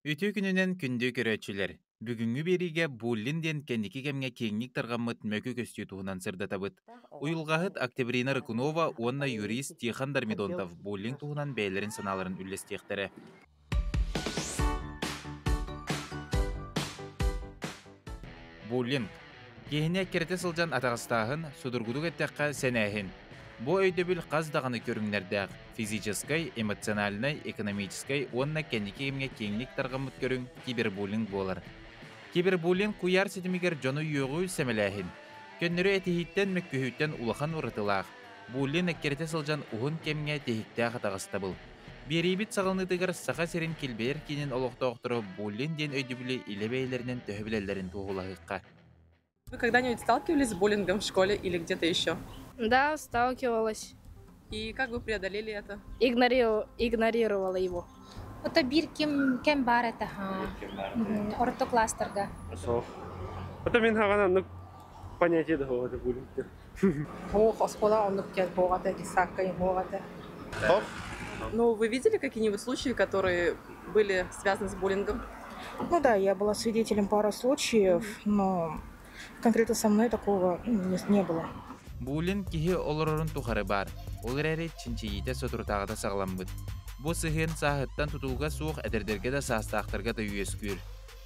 Үтү күнүнен күндү көрөчүлер. Бүгүнгү бериге буллин ден кенники кемге кеңник таргаммыт мөкү көстү туһунан сырдатабыт. Уюлгаһыт Октябрина Рыкунова, онна юрист Тихон Дармидонтов буллин туһунан бәйлерин саналарын үллестиехтере. Буллинг. Кехине керте сылжан атағыстағын судургудук эттекка сенәһин. Бу өйдөбүл қаз дағаны көрүңнердәк физической, эмоциональной, экономической, онна кенники емге кеңлик таргамыт көрүң кибербуллинг болар. Кибербуллинг куяр сетимигер жону югу сәмеләһин. Көннөрү этихиттен мөккүһүттен улахан урытылаах. Буллин эккерте сылжан ухун кемге техиттәк атагыстабыл. Берибит сағылныдығыр сақа серин келбейер кенен олықта оқтыры буллин ден өйдүбілі илебейлерінен төһөбілелерін туғылағыққа. Вы когда-нибудь сталкивались с буллингом в школе или где-то еще? Да, сталкивалась. И как вы преодолели это? Игнорировала, игнорировала его. Ота бир ким кем бар это ха. Орто кластерга. Сол. Это мен хагана ну понятие да это буллинг. Хоох оскола оннук кел боғата кисакка боғата. Ну, вы видели какие-нибудь случаи, которые были связаны с буллингом? Ну да, я была свидетелем пары случаев, но конкретно со мной такого ну, не, не было. Буллин киһи олорорун тухары бар. Ол эрери чинчиите сотуртагыда сагламбыт. Бу сыһын саһыттан тутулга суох эдердерге да саастаахтарга да үйөскүр.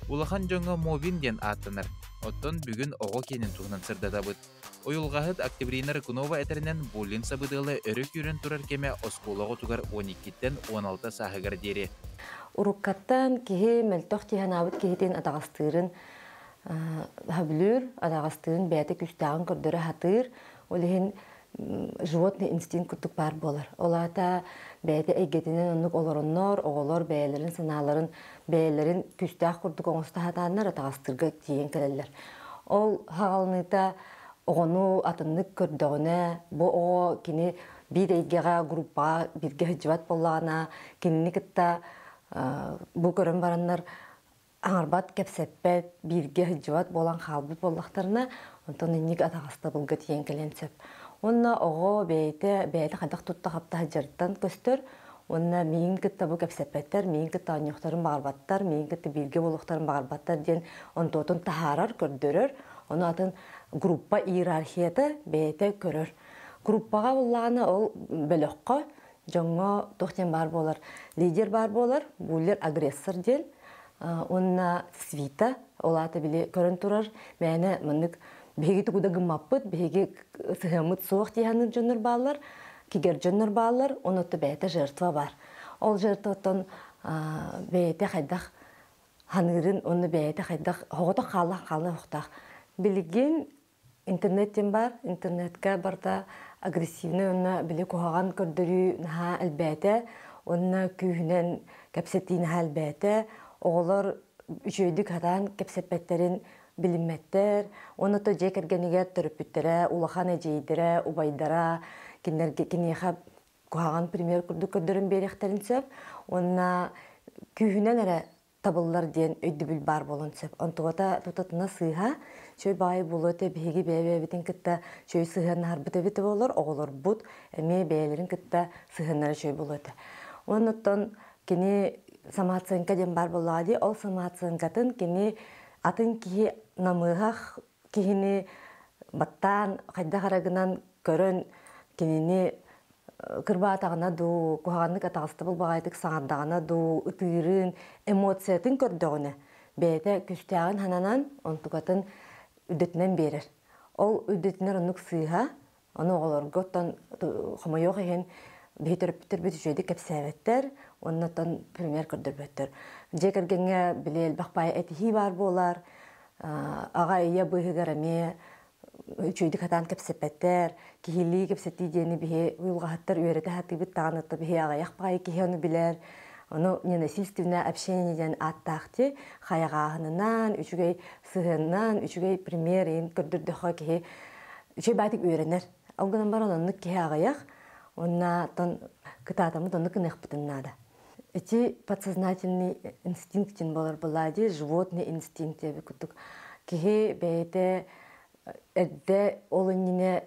Улахан жоңго мобин ден аттанар. Оттон бүгүн ого кенин туһунан сырдатабыт. Ойулгаһыт Октябрина Рыкунова этеринен буллин сабыдылы өрү күрен турар кеме оскуулого тугар 12-тен 16 саһыгар дири. Уруккаттан киһи мөлтөх тиһанабыт киһитин атагастыырын хаблүр атагастыырын бәте күстагын көрдөрө хатыр олиһин животный инстинкт курдук бар болар. Олата бәте эйгетинен оннук олороннор, оголор бәйлерин сынааларын, бәйлерин күстах курдук оңоста хатааннар атагастырга тиен келелер. Ол хагалныта оҕону атыннык көрдөгүнэ бу ого кини бир эйгега группа бирге хыджыбат боллаана кинини кытта бу көрөн бараннар аңарбат кепсеппет бирге хыджыбат болан халбыт боллахтарына онтон инник атагаста булга тиен келенсеп онна ого бейте бейте хадак тутта хапта хыджарттан көстөр онна миин кытта бу кепсеппеттер миин кытта аньохтарын багарбаттар миин кытта бирге болуктарын багарбаттар диен онтотун тахарар көрдөрөр ону атын группа иерархията бейте көрөр. Группага буллааны ол бөлөккө жоңго тохтен бар болар лидер бар болар булер агрессор ден онна свита олаты биле көрөн турар мәне мынык беги тугуда гыммаппыт беги сыхамыт суох тиһанын жоннор баалар кигер жоннор баалар онотто бейте жертва бар. Ол жертватон бейте хайдах ханырын онны бейте хайдах хогото халах хална хохтах билигин интернеттен бар интернетке барда агрессивный онна биле кухаган көрдөрү наха әлбәтә онна күйүнен кепсетин әлбәтә оголор үчөйдүк кепсеппеттерин билимметтер оны то же кергенигер төрөпүттере улахан эжейдере убайдара кинерге кинеха кухаган пример курдук көрдөрүн берехтерин сөп онна күйүнен эре табыллар диен өйдүбүл бар болон сөп. Онтугата тутатына сыйха чөй бай булыты биһиги бэбэбитин кытта чөй сыһын харбыта бите болор оголор бут эми бээлерин кытта сыһыннары чөй булыты онуттан кини самаацынка ден бар боллади ол самаацынкатын кини атын киһи намыгах киһини баттан хайда харагынан көрөн кинини кырбаатагына ду кухаганнык атагысты булбагайтык саҥардагына ду ытыырын эмоциятын көрдөгүнэ бэйэтэ күстээҕин хананан онтугатын үдөтүнен берер ол үдөтүнер онук сыыха ону оголорго оттон хомойох иһин биһитөрөппүтер бит үчөйдү кепсээбеттер оннотон пример көрдөрбөттөр. Же кергенге бакпай этихи бар болар быыһыгар эме үчөйдү катаан кепсеппеттер кихилии кепсетти диэни биһи уйулгаһаттар үөрете хатыбыт тааныта биһи агаях паай киһи ону билер ону ненасильственное общение диэн аттаахти хаягааһынынан үчүгэй сыһыннан үчүгэй примерин көрдөрдөхө киһи үчөй баатык үөренер алгынан бар ононнук киһи агаях онна тон кытаатамыт онну кынахпытыннаада эти подсознательный инстинктин болар булади животный инстинкт эби кутук. Киһи бэйте эрдэ олыннине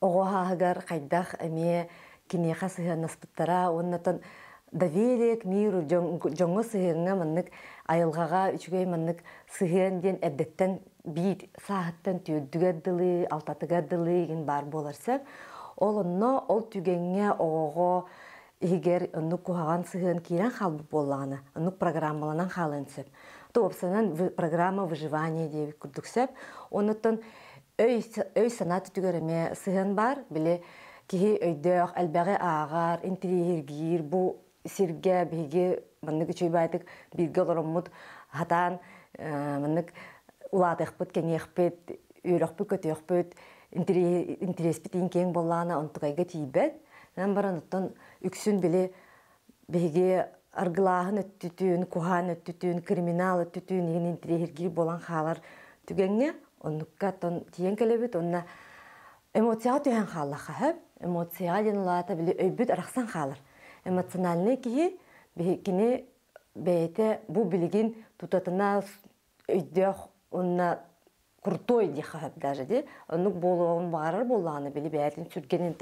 оҕоһааһыгар хайдах эмиэ киниэха сыһыаннаспыттара оннотон доверие к миру жоңго сыһыыңа маннык айылгага үчүгэй маннык сыһыан диэн эбдеттен биир саахаттан түйөддүгэр дылы алтатыгар дылы ген бар боларса ол онно ол түгеңе оҕоҕо игер оннук кухаган сыһыан киирен халбы боллаана оннук программаланан халын сөп туопсанан вы- программа выживания курдук сөп онуттан өй өй санаты түгереме сыһыан бар. Биле киһи өйдөөх элбэҕи ааҕар интрииргиир бу сирге биһиги маннык үчүй байтык бирге олороммут хатаан э, маннык улаатыхпыт кеңиэхпит үөрөхпүт көтүөхпүт интереспит ин кең боллаана онтугайга тиибет нан баран оттон үксүн били биһиги аргылааһын өттүтүүн кухаан өттүтүүн криминал өттүтүүн иген интерииргиир болан хаалар түгеңҥе оннукка оттон тиен келебит онна эмоцияга түһэн хааллаха хэп эмоцияга ден улаата били өйбүт арахсан хаалар. Эмоциональный киһи биһи- кини бэйэтэ бу билигин тутатына өйдөөх онна крутой диха хэп даже ди. Оннук болуогун баарар боллааны били бээтин сүргенин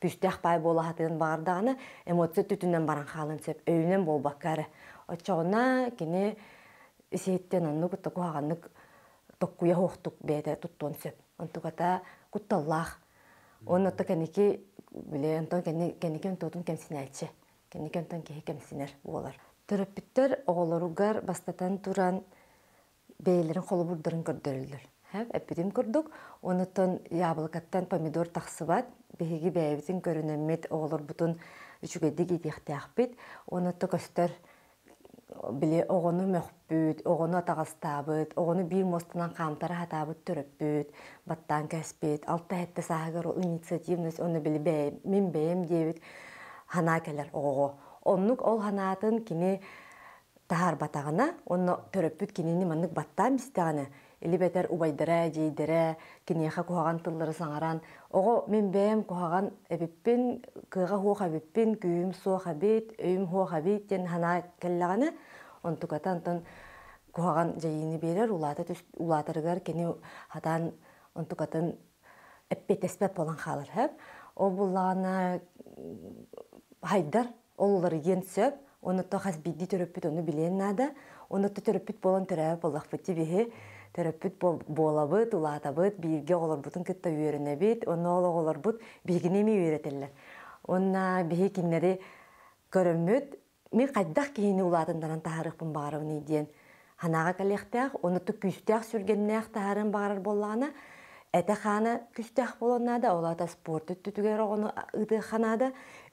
тахааран күстэх бай болаһатыгын баардагана эмоция түтүнен баран хаалын сеп өйүнен болбаккары очоғуна кини исииттен оннук кухаганнык токкуя хуохтук бээте туттуон сөп онтугата кутталлаах. Оннотто кеники биле онтон кеники онтотун кемсинэлчи кеники онтон киһи кемсинер буолар. Төрөппүттер оголоругар бастатан туран бээлерин холобурдарын көрдөрүлдүр эппитим курдук, онуттан яблыкаттан помидор тахсыбат, биһиги бэйбитин көрүнэммит оголор бутун үчүгэдди гитиэхтээхпит, онутта көстөр биле оҕону мөхпүт, оҕону атаҕастаабыт, оҕону биир мостунан хаамтара хатаабыт төрөппүт, баттаан кэспит, алта хэтте саагар ол инициативность, оны били бэй, мин бэйэм диэбит, ханаа келер оҕого. Оннук ол ханаатын кини тахар батагана, онно төрөппүт кинини маннык баттаан бистагана, или бетер убайдара, жейдере, кинеха кухаган тыллары саңаран, ого мен бэм кухаган эбиппин, кыга хуох эбиппин, күйім суох эбит, өйім хуох эбит, ден хана келлагана, онтуката антон кухаган жайыны берер, улата түс, улатырыгар кени хатан онтукатын эппетеспет болан халар хэп. Ол буллагана хайдар, олар ен сөп, онутта хас бидди төрөппүт оны билен нада, төрөппүт болан төрөп боллахпыт бихи, төрөппүт болабыт, улатабыт, бирге олорбутун кытта үйрөнөбүт, онно олорбут бигинеми үйрөтеллер. Онна бихи киннери көрөммүт, мен кайдах кийини улатындаран тахарыкпын баарыбын диен. Ханага калехтах, онутта күстах сүргеннах тахарын баарар боллана, Эте хана күстах болоннада, олата спорт түтүгер оғыны ыды ханада,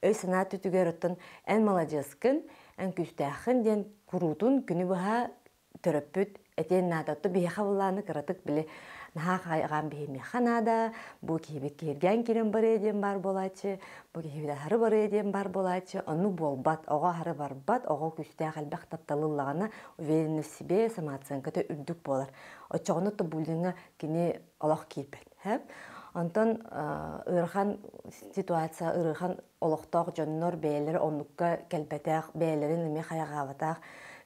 өй сана түтүгер оттын ән молодецкін, ән күстахын ден курутун күні бұха төрөппүт этен надатты бейха булланы кыратык биле. Наха кайган бейме ханада бу кибит кирген кирен бар еден бар болачы бу кибит хары бар еден бар болачы. Ону болбат ого хары барбат ого күстах албак тапталыллагана уверенность в себе самооценката үрдүк болар. Очогону то булдыңа кини олох кирбет хэп Онтон ырхан ситуация ырхан олохтоох жоннор бээлери оннукка келбетеах бээлерин эме хаягабатаах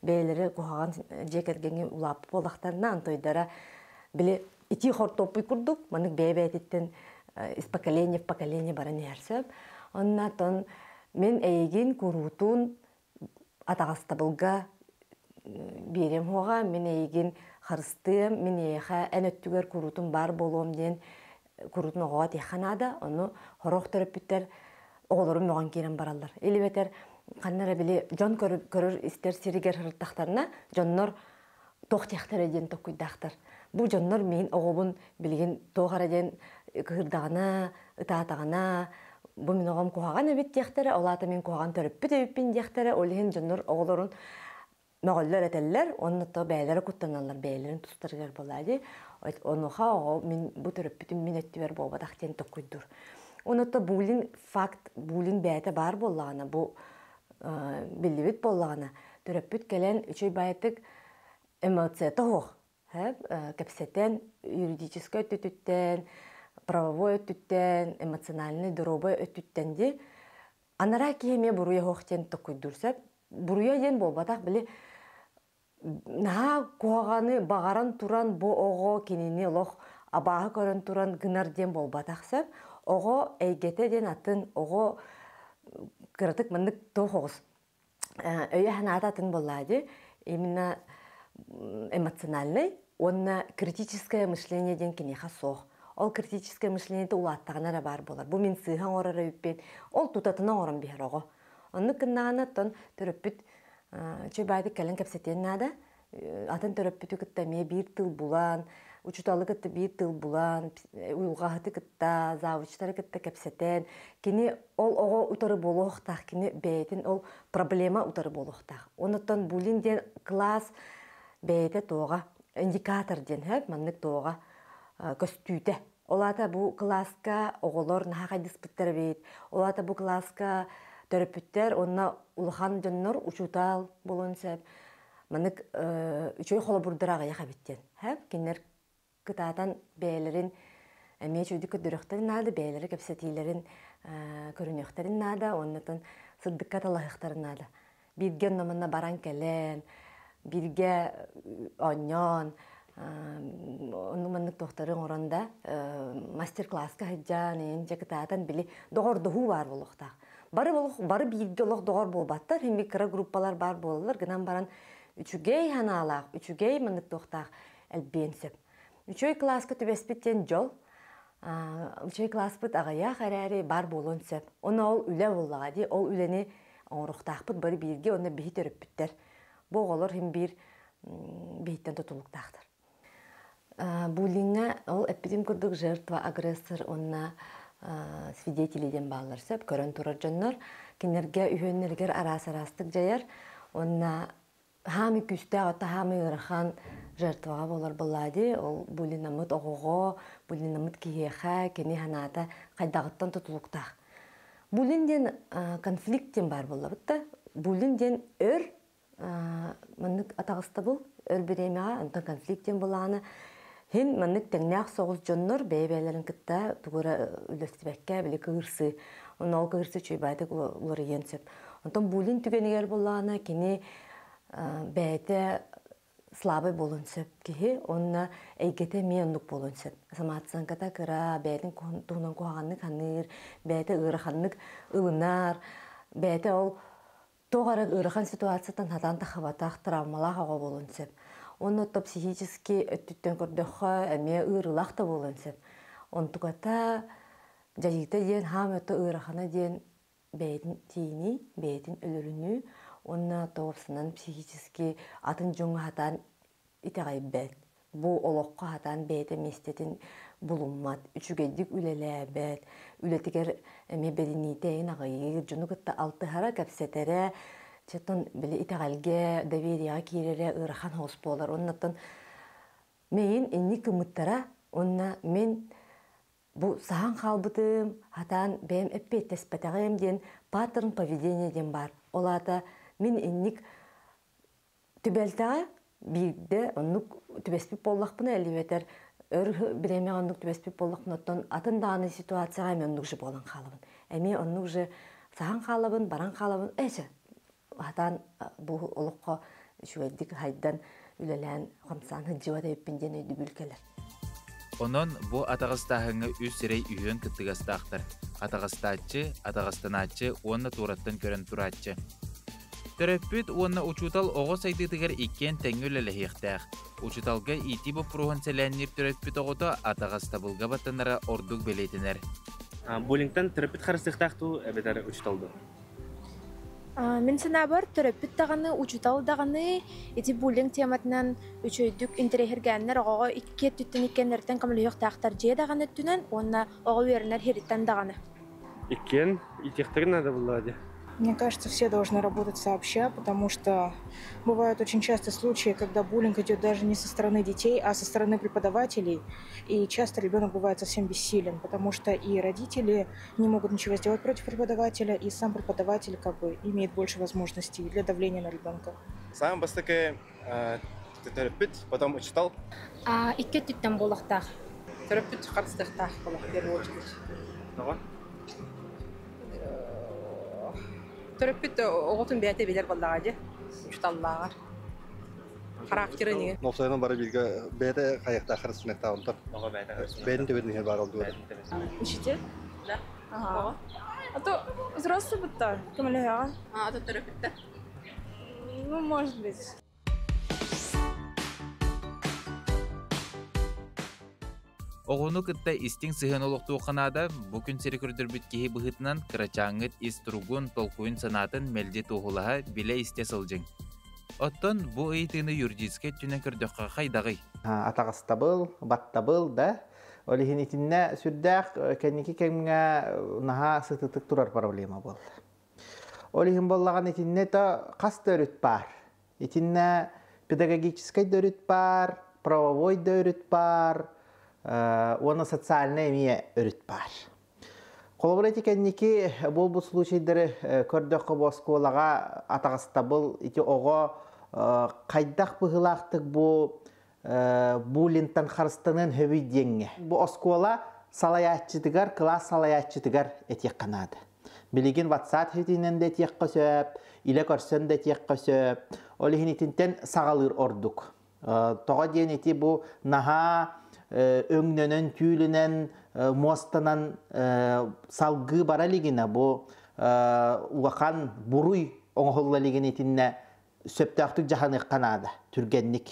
бээлери кухаган жекергеңи улап болахтарына антойдара биле ити хортопуй курдук манык бээбэтиттен из поколения в поколение баран ярсып оннатон мен эйигин курутун атагастабылга берем хуга мен эйигин харыстыым мен эйха эн өттүгөр курутун бар болуом диэн курутун оҕоға тиэханада ону хорох төрөппүттер оҕолорун моҕон киирен бараллар. Илибетер ханнара били дьон көрөр истер сиригер хырыттахтарына дьоннор тохтиахтар диэн токкуйдаахтар бу дьоннор миин оҕобун билигин тоохара диэн кыһырдагана ытаатагана бу мин оҕом куһаган эбит диэхтере олаата мин куһаган төрөппүт эбиппин диэхтере олиһин дьоннор оҕолорун mögollөр этеллер, оннутта бәйләре куттаналар, бәйләрен тустаргар болады. Онуха оғы мен бу төрөппүтүн мен өттүбер болбадак тен токуйдур. Онутта булин факт, булин бәйте бар боллагана, бу билибит боллагана. Төрөппүт келен үчөй байтык эмоция тох. Хэп, капсетен юридической өттүттен, правовой өттүттен, эмоциональный дробой өттүттен ди. Анара киеме буруя хохтен токуйдурсап, буруя ден болбатак биле Наha куағаны бағаран туран бу оғо кинини лох абаһы көрөн туран гынар ден болбатахсап, оғо әйгете ден атын оғо кырытык мындык тоохогус өйө ханаататын боллаади именно эмоциональный онна критическое мышление ден кинеха соох. Ол критическое мышлениеде улааттаганара бар болар бу мен сыыхан орара үппен ол тутатына орон биһэр ого онну кыннаана тон төрөппүт чөбайды кэлен кэпсетен наада атын төрөппүтү кытта мие биир тыл булан учуталы кытта биир тыл булан уйулгаһыты кытта завучтары кытта кэпсетен кини ол ого утары болохтах кини бээтин ол проблема утары болохтах. Онуттан булин ден класс бээтэ тоога индикатор ден хэп маннык тоога көстүүтэ олата бу класска оголор нахага диспуттар бит олата бу класска төрөпүттер онна улахан дьоннор учутал болон сэп. Манык үчөй холо бурдырага яха биттен хэп кинер кытаатан бээлерин эмие чуйдук көдүрөхтерин наада бээлери кепсетиилерин көрүнөхтерин наада оннотон сырдыкка талахыктарын наада бирге номуна баран келен бирге оньон onu маннык тохтарын оронда мастер класска хаджан эн жакытаатан били догордуху бар болохтак бары болох бары биирге олох догор болбаттар хим микро группалар бар болалар гынан баран үчүгей ханаалаах үчүгей маннык тохтаах элбиенсеп үчөй класска түбеспиттен жол үчөй класспыт агаях эрээри бар болон сеп оны ол үле боллага ди ол үлени оңорухтаахпыт бары биирге онна бихи төрөппүттер бу оголор хим биир биһиттен тутулуктаахтар буллиңа ол эпидем курдук жертва агрессор онна свидетели ден баалар сөп көрөн турар дьоннор кинерге үһөннергер арас арастык жаяр онна хами күстэ ота хами ырахан жертвага болар буллади ол булинамыт огого булинамыт киеха кини ханата кайдагыттан тутулуктах. Булин ден конфликт ден бар буллабытта булин ден өр мынык атагыста бул. Өр биремега онтон конфликт ден булааны. Хин маннык теңнәк соғыз жоннор бәйбәләрен кытта тугура үлестибәккә биле кыгырсы. Оны ол кыгырсы чөйбайды улар йенсеп. Онтон булин түгенегер боллана кини бәйте слабый болунсеп кихи онна эйгете миянлык болунсеп. Саматсан ката кыра бәйтин тугунан куаганнык ханыр, бәйте ыраханнык ылынар, бәйте ол тоғара ырахан ситуациятан хатан тахабатах травмалах ага болунсеп. Оны то психически өттүттен көрдөхө эме ырылах та болон сеп. Онтугата жайыта диен хам өтө ырахана диен бэйдин тини, бэйдин өлөрүнү, онна тоопсунан психически атын жоңа хатан итагайбет. Бу олоққа хатан бэйте местетин булуммат, үчүгедик үлелээбет, үлетигер эме белинитейин агайыр, жуну кытта алтыхара кәпсетере, Четтон били итагалге доверияга кирере ырахан хос болар. Оннаттан мейин инни кымыттара, онна мен бу сахан халбытым, хатан бэм эппеттеспетагым ден паттерн поведения ден бар. Олата мен инник түбелтага бирде оннук түбеспип боллакпына эливетер өр биреме оннук түбеспип боллакпына оттон атын дааны ситуацияга мен оннук же болан халыбын. Эми оннук же сахан халыбын, баран халыбын, эче хатан бу олоққа шуэддик хайдан үлэлэн хамсан хыджыва да эппинден өйдү бүлкелер. Онон бу атагыстаһыңы үс сирей үйөн кыттыгастаахтар. Атагастаачы, атагастанаачы, онна тураттан көрөн тураачы. Төрөппүт онна учутал ого сайдыдыгар иккен тәңүлелехиэхтаах. Учуталга ити бу прухан сэлэннир төрөппүт огото атагаста булга баттанара ордук белейтинер. Булингтан терапит харыстыктакту эбетер учталды. Мен сынабар төрөппүт учутал даганы эти буллинг тематынан үчөйдүк икке түттен же даганы түнен онна хериттен. Иккен буллади. Мне кажется, все должны работать сообща, потому что бывают очень часто случаи, когда буллинг идет даже не со стороны детей, а со стороны преподавателей. И часто ребенок бывает совсем бессилен, потому что и родители не могут ничего сделать против преподавателя, и сам преподаватель как бы имеет больше возможностей для давления на ребенка. Сам бастыки терапит, потом учитал. А икке түттен болақтақ. Терапевт харыстыктаах болот в первую очередь. Тага. Терапевт оготун бәте билер боллага же. Учталлаар. Характері не? Нопсайынан бары билге сүнекта онтар. Ага бәйдә. Бәдін төбетін хер бар олды. Учитель? Ага. А то взрослый будто, камалега. А, да? Ну, может быть. Оғыны кытта истиң сыһын олуқтуу қанада бүкін сері көрдірбіт кеһи быһытынан кырачаңыт ис туругун толкуйун санатын мелди туһулаһа биле исте сылжың. Оттон бу ыйтыны юридическе түнен көрдөкка хайдагый. атағыстабыл, баттабыл да. Олихин итинне сүрдәк кәнники кәмгә наха сытытык турар проблема бол. Олихин боллаган итинне та дөрүт бар. Итинне педагогический дөрүт бар, правовой дөрүт бар, оны социальный мие өрүт бар. Колобрати кәнники бұл бұл случайдары көрдөк босколага атағыстабыл ити ого кайдах быһылаахтык бу булинтан харыстанын хөбүй деңге. Бу оскола салаяччытыгар, класс салаяччытыгар этек канады. Билигин WhatsApp хетинен де этек көсөп, иле көрсөн де этек көсөп, олихин итинтен сагалыр ордук. Тога диен ити бу наха өңнөнөн түүлүнен мостанан салгы бара лигина бу уахан буруй оңхолла лигин итинне сөптөктүк жаханы канада түргенник.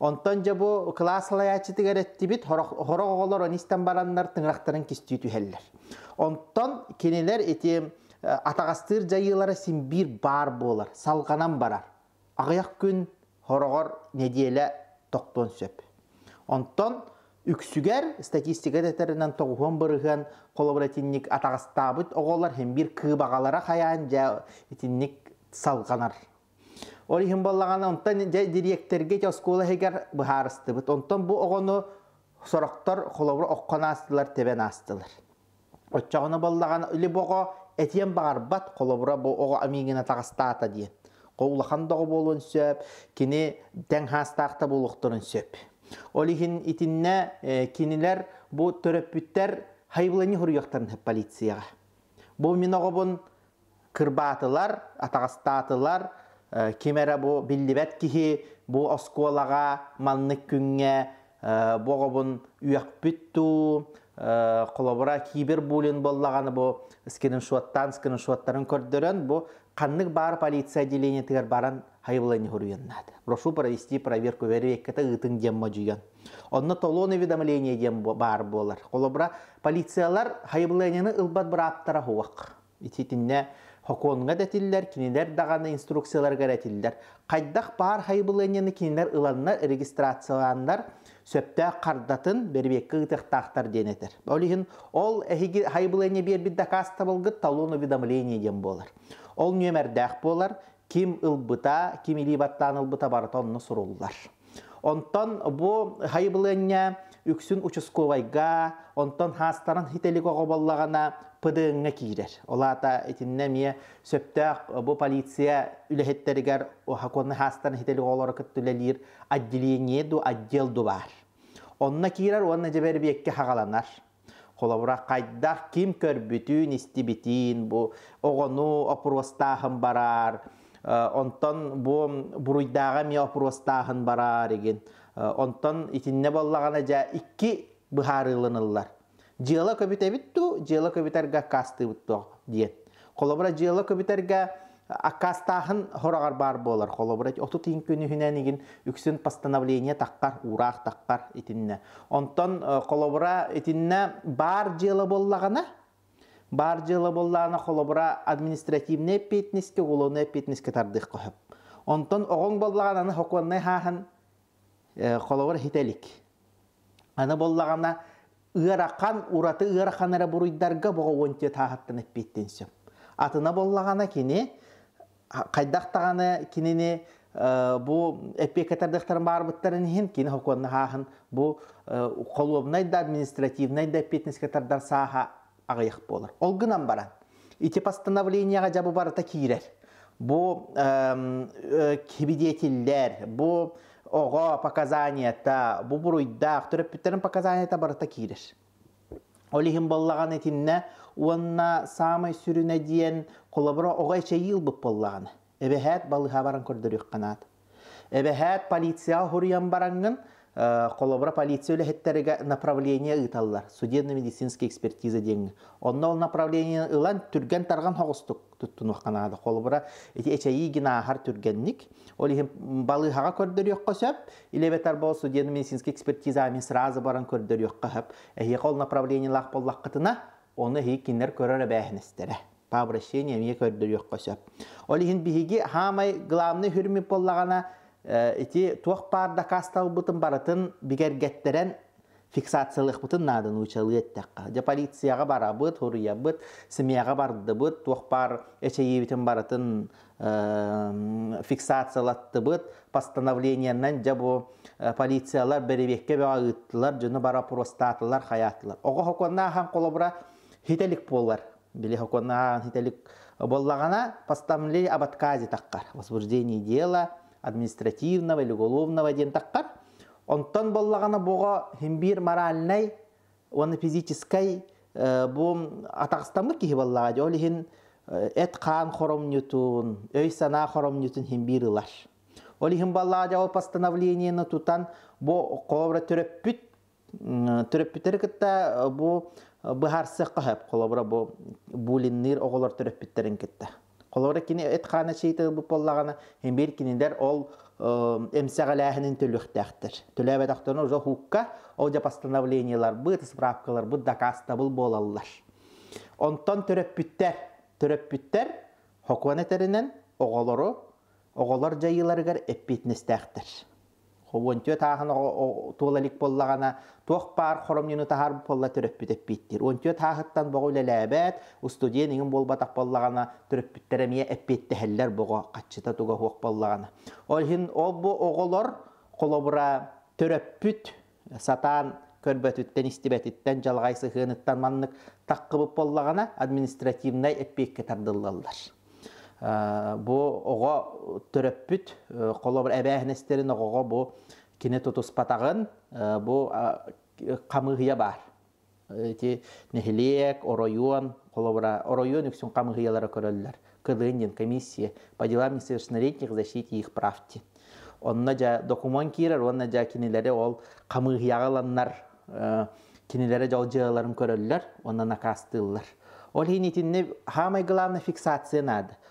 Онтон жа бу класс лаячытыгар эттибит хорог оголор онистан бараннар тыңрактарын кистүү түһеллер. Онтон кенелер эти атагастыр жайылары син бир бар болар, салганан барар. Агаяк күн хорогор неделе токтон сөп. Онтон үксүгер статистика детеринен тогуон бырыган коллаборативник атагастабыт оголар хем бир кыбагалара хаян жа итинник салганар. Олихин боллаган онтан жай директорге жа скола хегер быхарыстыбыт. Онтон бу огону сороктор колобур оккон астылар, тебен астылар. Отчагыны боллаган или бого этиен багарбат колобура бу ого амигина тагастаата диен. Коулахан дого болун сөп, кини тең хастакта болуктурун сөп. Олихин итинне кинилер бу төрөппүттер хайбылани хуруяктарын полицияга. Бу миногобун кырбаатылар, атагастаатылар, кемере бу биллибет кихи бу осколага маннык күнгө богобун уякпүтту колобура кибер булин боллаганы бу скинин шуаттан скинин шуаттарын көрдөрөн бу каннык бар полиция отделение тигер баран хайбылани хуруяннады. Прошу провести проверку вервекката ытың демма жуян. Онно толон уведомление дем бар болар. Колобура полициялар хайбыланины ылбат бір аптара хуак. Ититинне хоконга дәтилләр, киниләр даганы инструкциялар гәрәтилләр. Кайдак бар хайбыланины киниләр ыланнар регистрацияланнар сөптә кардатын бербекке ытыктактар денетер. Олихин ол эһиги хайбыланы бер бит дакаста болгыт талон уведомление дем болар. Ол нөмердәк болар, ким ылбыта, ким илибаттан ылбыта баратонны суруллар. Онтон бу хайбылыня үксүн участковайга, онтон хастарын хителик оғобаллагана пыдыңа кирер. Олата этинне мие сөптәк бу полиция үлехеттеригер хаконны хастарын хителик оғолары кыттүлелир отделение ду отдел ду бар. Онна кирер, онна жебер бекке хагаланар. Холабура кайдах ким көрбүтүн истибитин, бу оғону опурвастахын барар, онтон бу буруйдага ми опурвастахын барар еген. Онтон итинне боллагана жа икки быхарылынылар. Жыла көбүтебитту, жыла көбүтерге кастыбытту диет. Холабура жыла көбүтерге акастахын хорагар бар болар. Холобрат оту тиң күнү хүнәнигин үксүн постановление таккар, урак таккар итинне. Онтон холобра итинне бар жыла боллагана, бар жыла боллагана холобра административный петниске, уголовный петниске тардык кохып. Онтон огоң боллагана хоконны хахан холобра хителик. Аны боллагана ыракан ураты ыраканара буруйдарга бого онте тахаттан эппеттенсем. Атына боллагана кини кайдактаганы кинини бу эпекатардыктарын барбыттарын хин кини хоконна хаахын бу колуобнай да административнай да петнискатардар сааха агаяк болар. Ол гынан баран. Ити постановленияга жабы барыта кирер. Бу кибидетиллер, бу ого показанията, бу буруйдак, төрөппүттерин показанията барыта кирер. Олихин боллаган этинне уанна самай сүрүнө диен колобро огай чейил буп боллаган. Эбехет балыха баран көрдөрүк канат. Эбехет полиция хуруян барангын колобра полиция үлэхеттериге направление ыталлар. Судебно-медицинская экспертиза деңи онно ол направление ылан түрген тарган хогустук туттунуакканаада колобра эти эчаи гинахар түргенник. Ол ихим балыхага көрдөрүөккө сөп илебетар бол судебно-медицинская экспертиза мен сразу баран көрдөрүөккө хөп. Эхиека ол направление лах боллаккытына оны хи кинер көрөр бэхнестере по обращению мне көрдөрүөккө сөп. Ол ихин биһиги хамай главный хүрмип боллагана ити туох парда касталбытын баратын бигергеттерен фиксациялык бутын надын учалы эттекка. Же полицияга барабыт, хуруябыт, семьяга бардыбыт, туох пар эчейибитин баратын фиксациялаттыбыт, постановлениянан же бу полициялар беребекке багыттылар, жыны бара простатылар, хаятылар. Ого хоконна хан колобра хителик болар. Били хоконна хителик боллагана постановление об отказе таккар, возбуждение дела, административного или уголовного ден таққар. Онтон боллағаны бұға химбир моральной, оны физической бұл атақстамлы кейі боллаға же, олихин эт қан хором нютун, өй сана хором нютун химбир ылар. Олихин боллаға же ол постановлениені тутан бұл қолабыра түреппіт, түреппітер кітті бұл бұхарсы қағып, қолабыра бұл булиннер оғылар түреппіттерін кітті. Колора кини эт хана чейте бу поллагана хембер кинилер ол төлөктәхтер. Төлөбе тахтаны уже хукка ол жа постановлениялар, быт справкалар, быт дакаста бул болаллар. Онтон төрөппүттер, төрөппүттер хокуанетеринен оголору, оголор жайыларгар эппитнестәхтер. Хобонтё тахан туолалик боллагана туох пар хоромнюну тахар болла төрөппүт эппиттир. Онтё тахыттан бого лелебет, устудия нигин болбатак боллагана төрөппүттере мие эппитте хеллер бого каччыта туга хуок боллагана. Ол хин ол оголор колобура төрөппүт сатан көрбөтүттен истибетиттен жалгайсы хыныттан маннык таккыбып боллагана административный эппекке тардыллалар. Бу ого төрөппүт колобур эбэхнестерин ого бу кине тутуспатагын бу камыгыя бар. Эти нехилек, оройон, колобура оройон үксүн камыгыялары көрөллөр. КДН комиссия по делам несовершеннолетних защите их прав. Онна жа документ кирер, онна жа кинелери ол камыгыягаланнар кинелери жолжыаларын көрөллөр, онна накастыллар. Ол хинитинне хамай главная фиксация надо.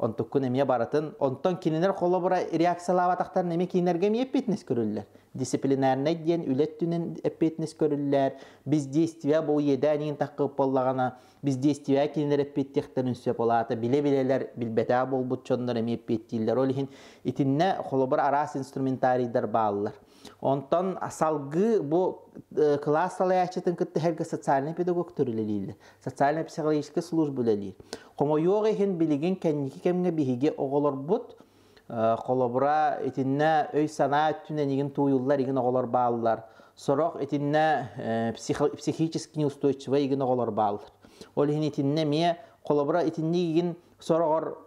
онтуккун эмие баратын онтон кинилер холобура реакциялабатактар неме кинерге ми эппетнес көрүллер дисциплинарный ден үлеттүнен эппетнес көрүллер бездействия бу еданин такып боллагана бездействия кинилер эппеттехтерин сөп болата биле билелер билбета болбут чоннор эми эппеттилер олихин итинне холобура арас инструментарийдар бааллар. Онтон салгы бу класс салаячытын кытты херге социальный педагог төрүлелилер. Социально психологическая служба лелир. Комо йога хен билеген кенники кемге биһиге оголор бут колобура этинне өй сана түнен иген туюллар иген оголор бааллар. Сорок этинне психически неустойчивый иген оголор бааллар. Ол хен этинне ме колобура этинне иген сорогор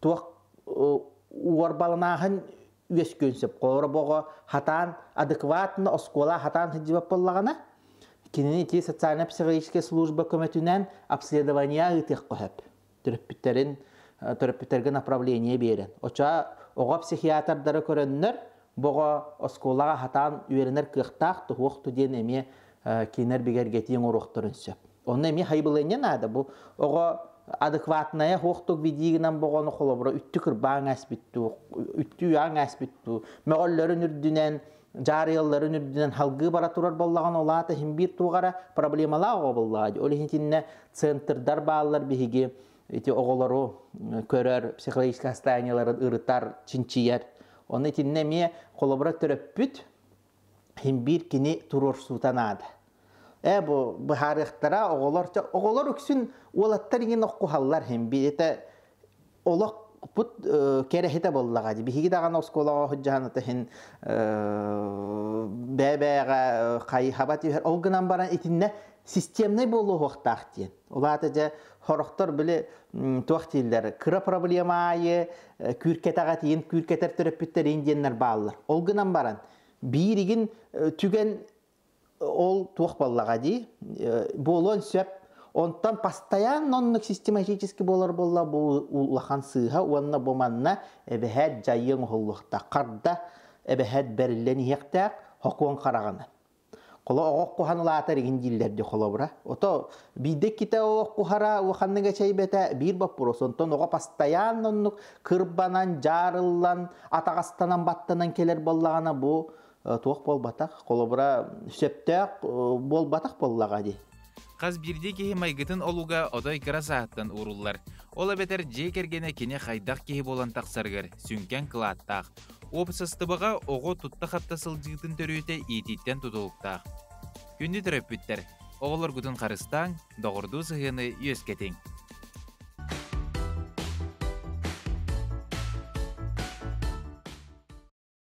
туак уарбаланахын үес көнсөп қолыр боғы хатан адекватно оскола хатан хиджибап боллагана кинини ти социально психологическая служба көмөтүнен обследование ытык кохеп төрөппүттерин төрөппүттерге направление берен. Оча ого психиатрдары көрөннөр бого осколага хатан үеренер кыктак тухук туден эме кинер бигергетиң урухторун сөп онна эми хайбылыне нада бу ого адекватная хоқтук видигинан богону холобура үттү кырбаң аспитту үттү яң аспитту. Мөголлөрүн үрдүнен жарыялларын үрдүнен халгы бара турар боллаган олата химбир тугара проблемала ого боллаади ол хинтинне центрдар баалар биһиги эти оголору көрөр психологический состоянияларын ырытар чинчияр оны тинне ме холобура төрөппүт химбир кини турурсутанаада Э бу бахарыхтара оголорча оголор үксүн уолаттар иген оккухаллар хем би эте олок пут керехете боллага ди биһиги даган осколага худжаната хин бэбэга кай хабат ол гынан баран итинне системный болу хоқтақ дейін. Олаты же хорохтор біле туақтилер. Кыра проблемайы, күркетаға тиін, күркетер түріппіттер индиеннер балылар. Ол гынан баран. Биригин түген ол туох боллаға ди болон сөп онтан постоянно оннук систематически болар болла бу улахан сыыха уонна боманна эбэһэт жайың холлухта карда эбэһэт бериллен иектаак хокуон караганы Қола оғақ құхан лаатар егін диллерді қолабыра. Ото бидек ките оғақ құхара уақанныға чайбета бір бап бұры. Сонтон оға постоянно оннук кырбанан, жарыллан, атағастанан, баттанан келер боллағана бұ туақ бол батақ. Қолабыра сөптәк бол батақ боллаға де. Қаз бірде кеһи майгытын олуга одай кыра сааттан уруллар. Ола бетер же кергене кене хайдақ кеһи болан тақсаргар, сүнкен кылааттақ. Опсыстыбыға оғы тутта хатта сылжыгытын төрүйте ититтен тутулуктақ. Күнді түрөппүттер. Оғылар күтін қарыстан, доғырду сығыны өскетің.